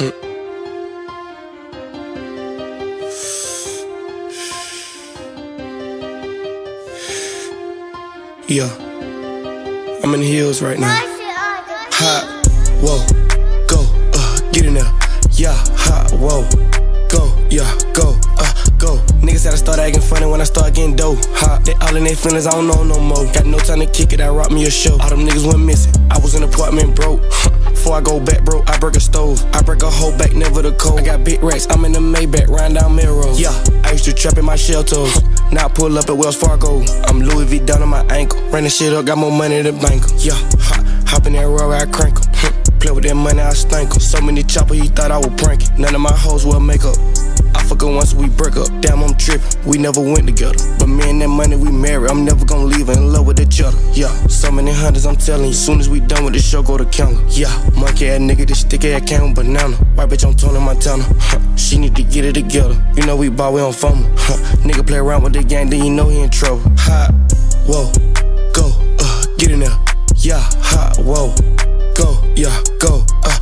Yeah. I'm in the hills right now. Hot, whoa, go, uh, get in there. Yeah, hot, whoa, go, yeah, go, uh, go. Niggas said I start acting funny when I start getting dope. Hot, they all in their feelings, I don't know no more. Got no time to kick it, I rock me a show. All them niggas went missing. I was in apartment broke. Before I go back, bro, I break a stove. I break a whole back, never the cold. I got big racks, I'm in the Maybach, riding down Melrose. Yeah, I used to trap in my shell toes. Now I pull up at Wells Fargo. I'm Louis V down on my ankle. Running shit up, got more money than bank. Yeah, hop, hop in that road, I crank 'em. Play with that money, I stank 'em. So many chopper, he thought I was pranking. None of my hoes will make once we break up. Damn, I'm tripping. We never went together. But me and that money, we married. I'm never gonna leave her in love with each other. Yeah, so many hundreds, I'm telling you. Soon as we done with the show, go to counter. Yeah, monkey ass nigga, this stick ass count banana. White bitch, I'm Tony Montana. Huh, she need to get it together. You know we ball, we on fumble. Huh, nigga play around with the gang, then you know he in trouble. Hot, whoa, go, uh, get in there. Yeah, hot, whoa, go, yeah, go, uh,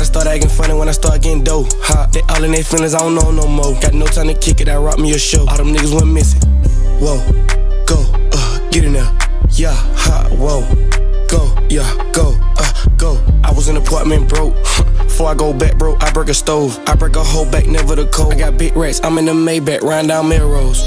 go. Niggas said I start acting funny when I start getting dope. Hot, they all in their feelings, I don't know no more. Got no time to kick it, I rock me a show. All them niggas went missing. Whoa, go, uh, get in there. Yeah, hot, whoa, go, yeah, go, uh, go. I was in apartment broke. Before I go back, bro, I break a stove. I break a whole back, never the cold. I got big racks, I'm in the Maybach, riding down Melrose.